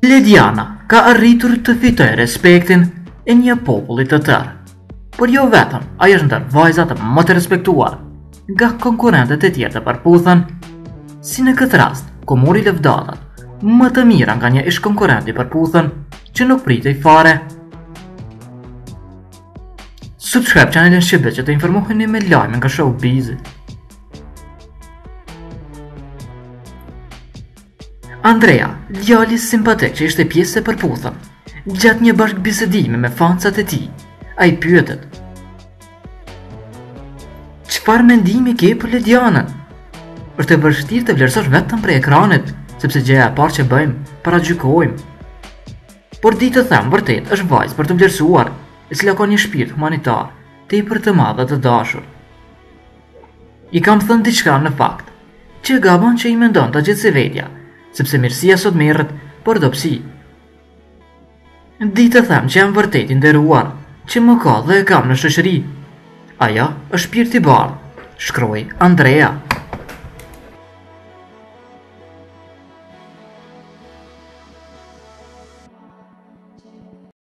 Lediana ka arritur të fitojë respektin e një populli të tërë. Por jo vetëm, ajo është ndër vajzat më të respektuar nga konkurrentët e tjerë të Përputhen, si në këtë rast, ku mori lëvdatat më të mira nga një ish-konkurrent i Përputhen që nuk pritej fare. Subscribe channelin Shqipe që të informoheni me lajme nga showbizi. Andrea, djali simpatik që ishte pjesë e Përputhen, gjatë një bashkëbisedimi me fansat e tij, ai pyetet. Çfarë mendimi ke për Ledianën? Është e vështirë të vlerësosh vetëm prej ekranit, sepse gjëja e parë që bëjmë, paragjykojmë. Por di të them, vërtet, është vajzë për të vlerësuar, e cila ka një shpirt humanitar, tepër të madhe të dashur. I kam thënë diçka në fakt, që gabon që i mendon të gjithë si vetja, sepse mirësia sot merret për dobësi. Di të them që jam vërtet i nderuar, që më ka dhe e kam në shoqëri. Ajo është shpirt i bardhë, shkroi Andrea.